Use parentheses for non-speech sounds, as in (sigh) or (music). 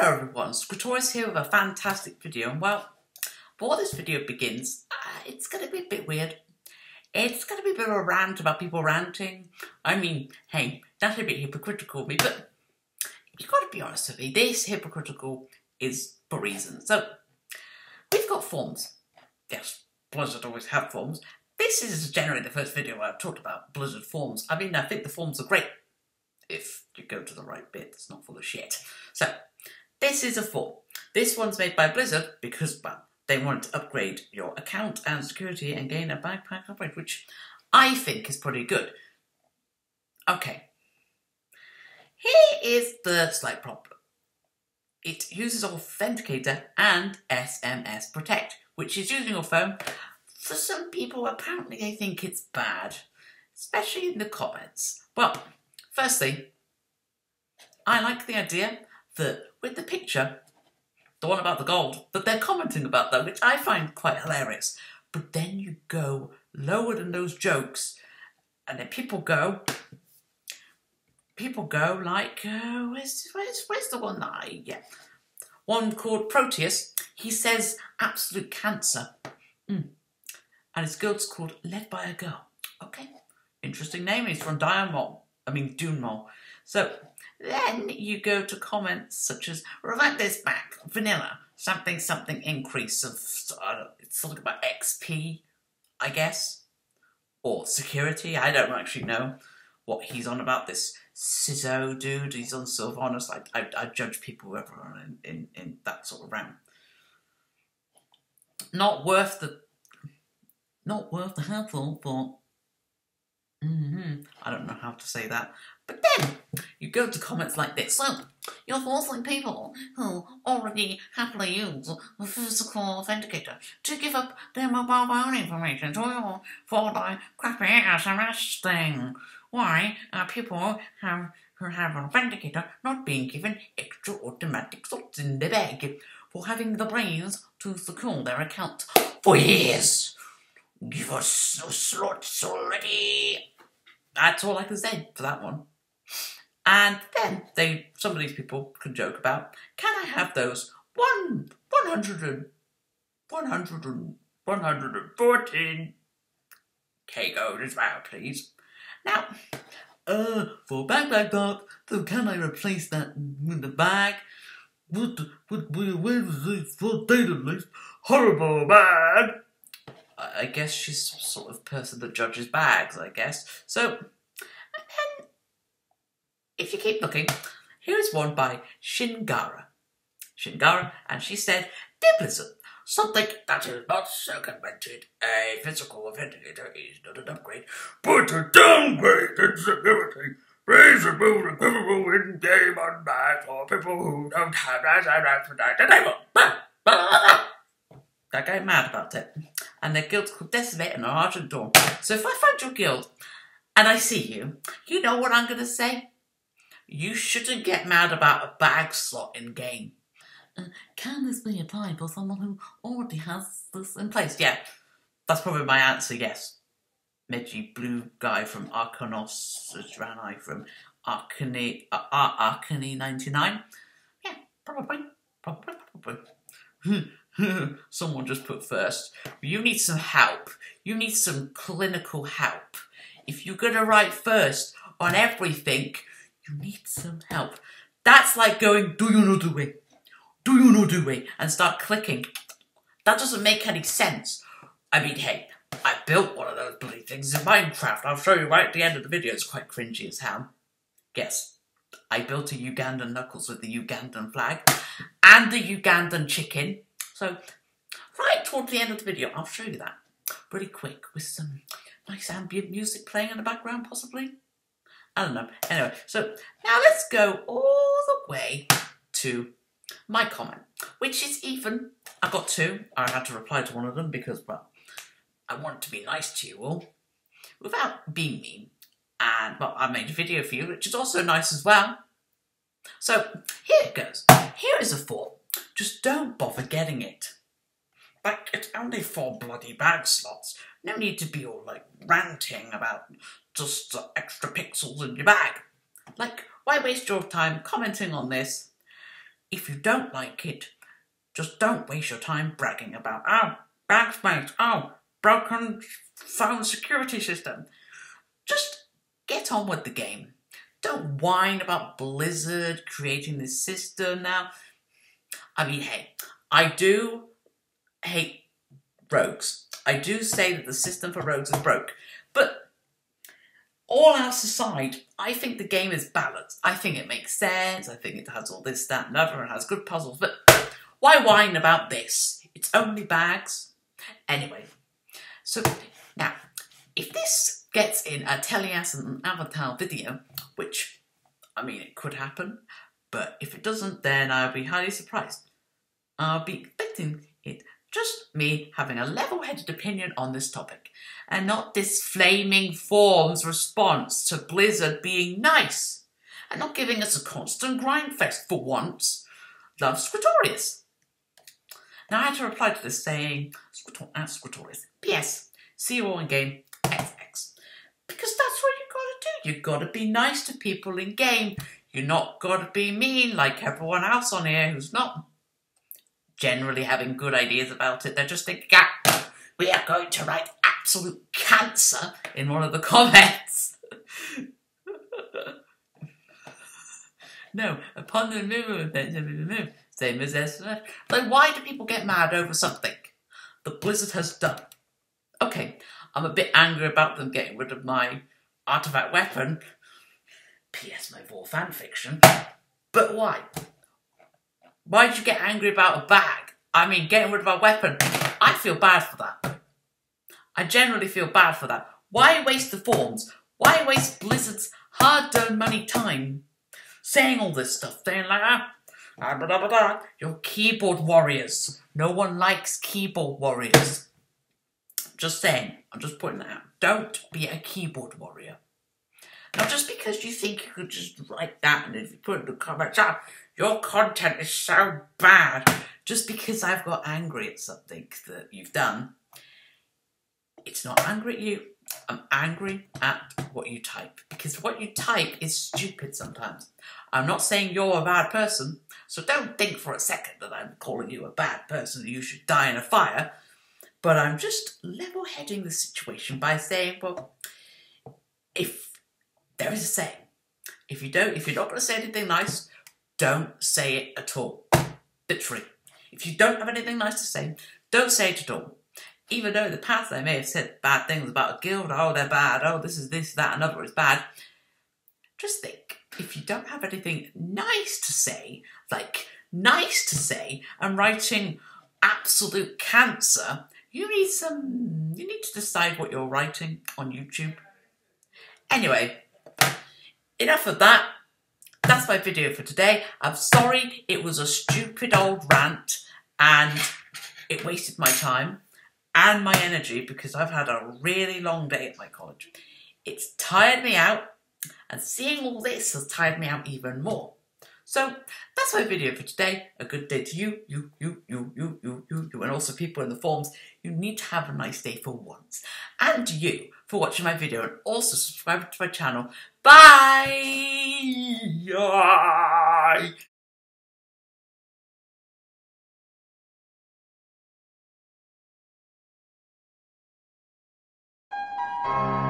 everyone, Scratorious here with a fantastic video. And well, before this video begins, uh, it's going to be a bit weird. It's going to be a bit of a rant about people ranting. I mean, hey, that's a bit hypocritical of me, but you've got to be honest with me. This hypocritical is for reasons. So, we've got forms. Yes, Blizzard always have forms. This is generally the first video where I've talked about Blizzard forms. I mean, I think the forms are great if you go to the right bit it's not full of shit. So, this is a form. This one's made by Blizzard because, well, they want to upgrade your account and security and gain a backpack upgrade, which I think is pretty good. Okay. Here is the slight problem. It uses Authenticator and SMS Protect, which is using your phone. For some people, apparently they think it's bad, especially in the comments. Well, firstly, I like the idea that with the picture, the one about the gold, that they're commenting about that, which I find quite hilarious. But then you go lower than those jokes, and then people go, people go like, uh, where's, where's, where's the one that I, yeah. One called Proteus, he says absolute cancer. Mm. And his guild's called Led by a Girl. Okay, interesting name. He's from Diamond, I mean Dunmore. So then you go to comments such as, revert this back, vanilla, something something increase of, it's something about XP, I guess, or security. I don't actually know what he's on about, this CISO dude. He's on Sylvanas. I, I, I judge people whoever in, in, in that sort of realm. Not worth the, not worth the hassle for Mm-hmm. I don't know how to say that. But then you go to comments like this. So, you're forcing people who already happily use a physical authenticator to give up their mobile phone information to your for the crappy SMS thing. Why are people have, who have an authenticator not being given extra automatic slots in their bag for having the brains to secure their account for years? Give us those slots already. That's all I can say for that one. And then they, some of these people can joke about, can I have those one, 100 and, 100 and, 114 K gold as well, please. Now, uh, for backpack talk, so can I replace that with the bag? What, where is this for data list? Horrible bag! I guess she's some sort of person that judges bags, I guess. So, and then, if you keep looking, here is one by Shingara. Shingara, and she said, Dear something that is not circumvented. A physical authenticator is not an upgrade, but a downgrade in security. Please remove the equivocal in-game unmatched for people who don't have that for that enable. That guy mad about it. And their guild's called Decimate and Argent Dawn. So if I find your guild and I see you, you know what I'm going to say? You shouldn't get mad about a bag slot in game. Uh, can this be applied for someone who already has this in place? Yeah, that's probably my answer, yes. Medji Blue guy from Arcanos, Rani from Arcany, uh, Arcany 99. Yeah, probably, probably, probably. (laughs) Someone just put first. You need some help. You need some clinical help. If you're going to write first on everything, you need some help. That's like going, do you know do it? Do you know do it? And start clicking. That doesn't make any sense. I mean, hey, I built one of those bloody things in Minecraft. I'll show you right at the end of the video. It's quite cringy as hell. Guess. I built a Ugandan Knuckles with the Ugandan flag and the Ugandan chicken so, right towards the end of the video, I'll show you that really quick with some nice ambient music playing in the background, possibly. I don't know. Anyway, so now let's go all the way to my comment, which is even. I got two. I had to reply to one of them because, well, I want to be nice to you all without being mean. And, well, I made a video for you, which is also nice as well. So, here it goes. Here is a form just don't bother getting it. Like, it's only four bloody bag slots. No need to be all, like, ranting about just uh, extra pixels in your bag. Like, why waste your time commenting on this? if you don't like it, just don't waste your time bragging about, oh, backspace, oh, broken phone security system. Just get on with the game. Don't whine about Blizzard creating this system now. I mean, hey, I do hate rogues. I do say that the system for rogues is broke. But all else aside, I think the game is balanced. I think it makes sense. I think it has all this, that, and other, and has good puzzles. But why whine about this? It's only bags. Anyway, so now, if this gets in a Taliesin and Evitel video, which, I mean, it could happen, but if it doesn't, then I'll be highly surprised. I'll be expecting it just me having a level-headed opinion on this topic, and not this flaming forms response to Blizzard being nice, and not giving us a constant grind fest for once. Love Scratorious. Now I had to reply to this saying, uh, Scratorious, P.S. See you all in game XX. Because that's what you gotta do. You gotta be nice to people in game. You're not gotta be mean like everyone else on here who's not generally having good ideas about it. They're just thinking, ah, we are going to write absolute cancer in one of the (laughs) comments. no, upon the removal of move, same as estimate. Like, why do people get mad over something that Blizzard has done? Okay, I'm a bit angry about them getting rid of my artifact weapon. P.S. War fan fiction. But why? Why did you get angry about a bag? I mean, getting rid of a weapon. I feel bad for that. I generally feel bad for that. Why waste the forms? Why waste Blizzard's hard-earned money time saying all this stuff? Saying like, ah, ah blah, blah, blah, you're keyboard warriors. No one likes keyboard warriors. Just saying. I'm just putting that out. Don't be a keyboard warrior. Not just because you think you could just write that and if you put it in the comments, ah, your content is so bad. Just because I've got angry at something that you've done, it's not angry at you. I'm angry at what you type because what you type is stupid sometimes. I'm not saying you're a bad person, so don't think for a second that I'm calling you a bad person you should die in a fire. But I'm just level heading the situation by saying, well, if there is a saying, if you don't, if you're not going to say anything nice, don't say it at all. Literally. If you don't have anything nice to say, don't say it at all. Even though in the past I may have said bad things about a guild, oh, they're bad, oh, this is this, that, another is bad. Just think, if you don't have anything nice to say, like nice to say, and writing absolute cancer, you need some, you need to decide what you're writing on YouTube. Anyway, enough of that that's my video for today. I'm sorry it was a stupid old rant and it wasted my time and my energy because I've had a really long day at my college. It's tired me out and seeing all this has tired me out even more. So that's my video for today. A good day to you, you, you, you, you, you, you, you, and also people in the forums. You need to have a nice day for once. And you for watching my video and also subscribe to my channel. Bye! Bye.